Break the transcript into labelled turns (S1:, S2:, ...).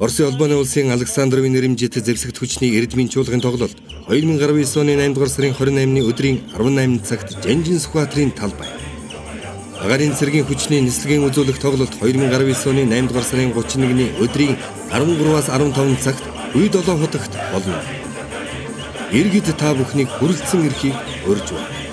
S1: Оросын улбаны улсын Александровын нэрэмжит зэвсэгт хүчний эрдмийн чуулгын тоглолт 2019 оны 8 дугаар сарын 28-ны өдрийн 18 цагт Жанжин Сүхбаатарын талбай. Агаарын цэргийн хүчний нислэгийн үзүүлэх тоглолт 2019 оны 8 дугаар сарын 31-ний өдрийн 13-аас 15 цагт Үе 7 хотогт болно. Иргэд та бүхнийг хүрэлцэн эрхийг өрж байна.